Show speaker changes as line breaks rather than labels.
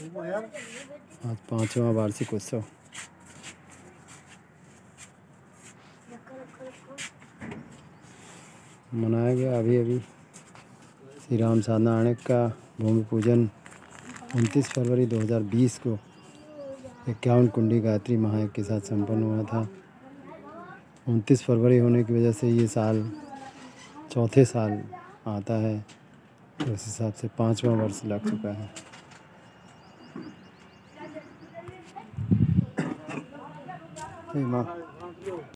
आज पाँचवा वार्षिक उत्सव। मनाया गया अभी अभी। श्री राम साधना आणक का भूमि पूजन 29 फरवरी 2020 को इक्यावन कुंडी गायत्री महायज्ञ के साथ संपन्न हुआ था। 29 फरवरी होने की वजह से ये साल चौथे साल आता है। तो उस हिसाब से पाँचवा वर्ष लग चुका है। हे माँ